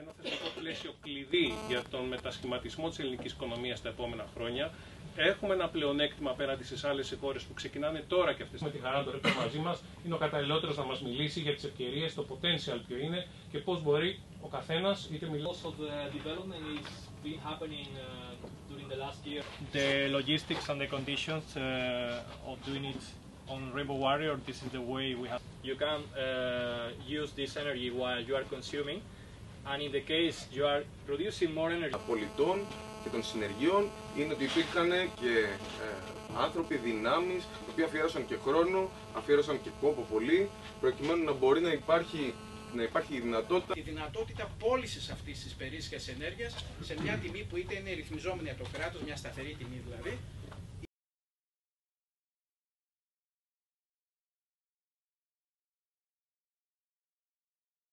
Ένα θεσμικό πλαίσιο κλειδί για τον μετασχηματισμό της ελληνικής οικονομίας τα επόμενα χρόνια. Έχουμε ένα πλεονέκτημα απέναντι στις άλλες χώρες που ξεκινάνε τώρα και αυτές. Με τη χαρά του μαζί μας είναι ο καταλληλότερος να μας μιλήσει για τις ευκαιρίες, το potential ποιο είναι και πώς μπορεί ο καθένας είτε μιλάει. Most of the development is been happening uh, during the last year. The logistics and the conditions uh, of doing it on Rainbow Warrior, this is the way we have. You can uh, use this energy while you are consuming, and in the case you are producing more energy. πολιτών και των συνεργειών είναι ότι υπήρχαν και ε, άνθρωποι, δυνάμεις, οι οποίοι αφιέρωσαν και χρόνο, αφιέρωσαν και κόπο πολύ, προκειμένου να μπορεί να υπάρχει, να υπάρχει η δυνατότητα η δυνατότητα πώλησης αυτής της περίσσια ενέργειας σε μια τιμή που είτε είναι ρυθμιζόμενη από το κράτος, μια σταθερή τιμή δηλαδή,